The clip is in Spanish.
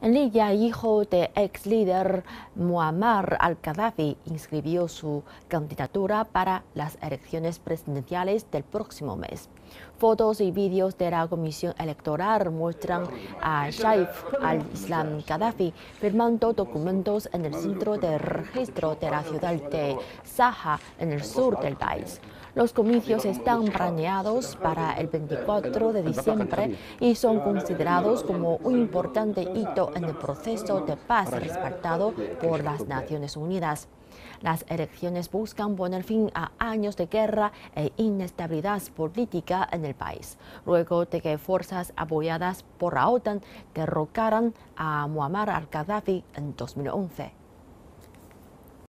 En Libia, hijo de ex líder Muammar al-Gaddafi inscribió su candidatura para las elecciones presidenciales del próximo mes. Fotos y vídeos de la comisión electoral muestran a Saif al-Islam Gaddafi firmando documentos en el centro de registro de la ciudad de Saha, en el sur del país. Los comicios están planeados para el 24 de diciembre y son considerados como un importante hito en el proceso de paz respaldado por las Naciones Unidas. Las elecciones buscan poner fin a años de guerra e inestabilidad política en el país, luego de que fuerzas apoyadas por la OTAN derrocaran a Muammar al-Gaddafi en 2011.